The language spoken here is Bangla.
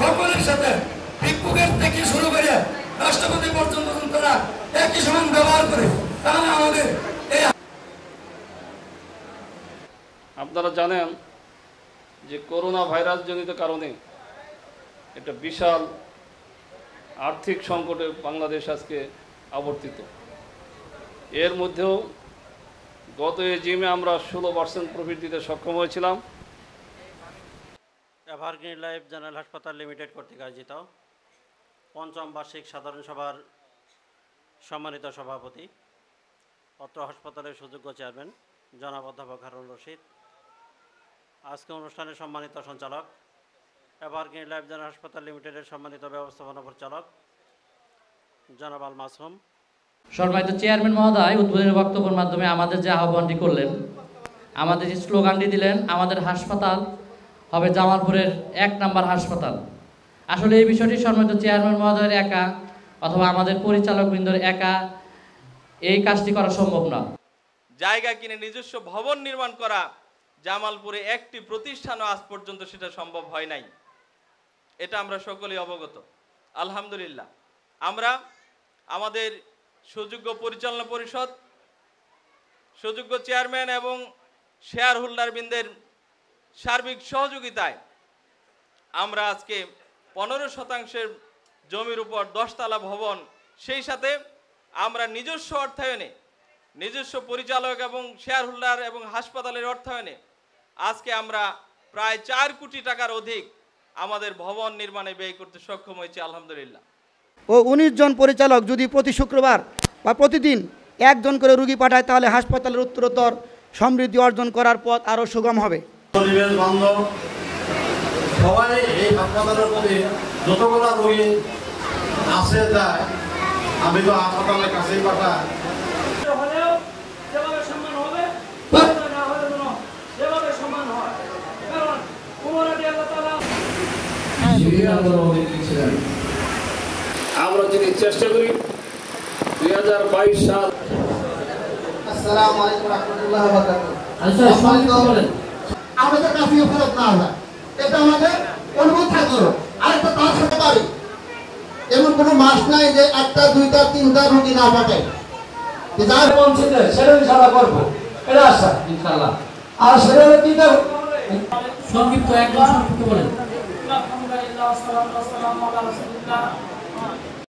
সকলের সাথে ভিক্ষুকের থেকে শুরু করে রাষ্ট্রপতি পর্যন্ত তারা একই সমান ব্যবহার করে, তাহলে আমাদের আপনারা জানেন যে করোনা ভাইরাস জনিত কারণে একটা বিশাল আর্থিক সংকটে বাংলাদেশ আজকে আবর্তিত। এর মধ্যেও গত এজিএমে আমরা ষোলো পার্সেন্ট প্রফিট দিতে সক্ষম হয়েছিলাম। এভারগ্রিন লাইফ জেনারেল হাসপাতাল লিমিটেড কর্তৃক আয়োজিত পঞ্চম বার্ষিক সাধারণ সভার সম্মানিত সভাপতি, অত্র হাসপাতালের সুযোগ্য চেয়ারম্যান, জনাব অধ্যাপক হারুন রশিদ। আজকে অনুষ্ঠানের সম্মানিত সঞ্চালক এভারগ্রিন লাইফ জেনারেল হাসপাতাল লিমিটেডের সম্মানিত ব্যবস্থাপনা পরিচালক, জনাব আল মাসুম সম্মানিত চেয়ারম্যান মহোদয়, উদ্বোধনী বক্তব্যের মাধ্যমে আমাদের যে আহ্বানটি করলেন, আমাদের যে স্লোগানটি দিলেন, আমাদের হাসপাতাল হবে জামালপুরের এক নাম্বার হাসপাতাল। আসলে এই বিষয়টি সম্মানিত চেয়ারম্যান মহোদয়ের একা অথবা আমাদের পরিচালকবৃন্দর একা এই কাজটি করা সম্ভব না। জায়গা কিনে নিজস্ব ভবন নির্মাণ করা জামালপুরে একটি প্রতিষ্ঠানও আজ পর্যন্ত সেটা সম্ভব হয় নাই। এটা আমরা সকলেই অবগত। আলহামদুলিল্লাহ। আমরা আমাদের সুযোগ্য পরিচালনা পরিষদ, সুযোগ্য চেয়ারম্যান এবং শেয়ার হোল্ডারবৃন্দের সার্বিক সহযোগিতায় আমরা আজকে পনেরো শতাংশের জমির উপর দশতলা ভবন, সেই সাথে আমরা নিজস্ব অর্থায়নে, নিজস্ব পরিচালক এবং শেয়ার হোল্ডার এবং হাসপাতালের অর্থায়নে আজকে আমরা প্রায় চার কোটি টাকার অধিক আমাদের ভবন নির্মাণে ব্যয় করতে সক্ষম হয়েছে, আলহামদুলিল্লাহ। ও উনিশ জন পরিচালক যদি প্রতি শুক্রবার বা প্রতিদিন একজন করে রুগী পাঠায়, তাহলে হাসপাতালের উত্তরোত্তর সমৃদ্ধি অর্জন করার পথ আরও সুগম হবে। পরিবেশ বান্ধব। সবাই এই হাসপাতালের প্রতি যতগুলো রোগী আসে যায় আমি তো হাসপাতালের কাছেই পাঠাই হলেও যেভাবে সম্মান হবে সেটা না হলে যেন সেভাবে সম্মান হয়। কারণ উমর আদি আমরা যদি চেষ্টা করি দুই হাজার বাইশ সাল আসসালামু আলাইকুম রহমতুল্লাহ আমাদের কাছে ফেরত না হয় এটা আমাদের অনুরোধ থাকল। আরেকটা তার সাথে পারি। এমন কোনো মাস নাই যে একটা দুইটা তিনটা রুগী না পাঠায় সেটা করব। এটা আশা। আর সেটা সংক্ষিপ্ত একদম সংক্ষিপ্ত বলেন।